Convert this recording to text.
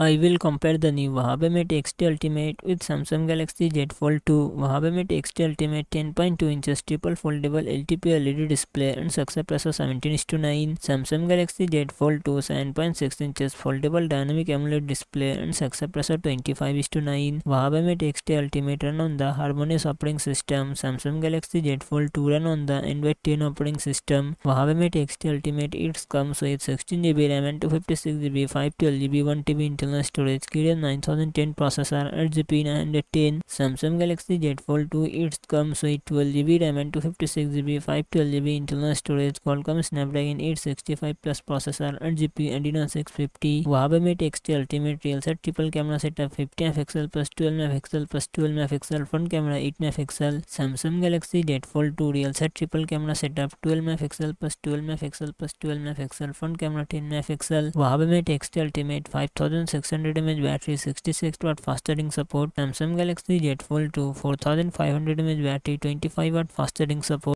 I will compare the new Huawei Mate XT Ultimate with Samsung Galaxy Z Fold 2. Huawei Mate XT Ultimate 10.2 inches triple foldable LTP LED display and success ratio 17 9. Samsung Galaxy Z Fold 2 7.6 inches foldable dynamic AMOLED display and success ratio 25 9. Huawei Mate XT Ultimate run on the HarmonyOS operating system. Samsung Galaxy Z Fold 2 run on the Android 10 operating system. Mate XT Ultimate it comes with 16GB RAM and 256GB 512GB 1TB internal internal storage thousand ten processor eight G P nine hundred ten Samsung Galaxy Z four two it's come with twelve G B RAM and two fifty six G B five twelve G B internal storage Qualcomm Snapdragon eight sixty five plus processor eight G P एंडीना six fifty वहाँ पे Mate XT ultimate real set triple camera setup fifty F XL plus twelve megapixel plus twelve megapixel front camera eight megapixel Samsung Galaxy Z four two real set triple camera setup twelve megapixel plus twelve megapixel plus twelve megapixel front camera ten megapixel वहाँ पे Mate XT ultimate five thousand 600 mAh battery 66 watt fast charging support Samsung Galaxy Z Fold 2 4500 mAh battery 25 watt fast charging support